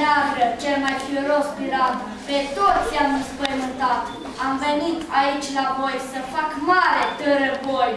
neagră, cel mai fioros pirat, pe toți am înspăimântat. Am venit aici la voi să fac mare tărăboi.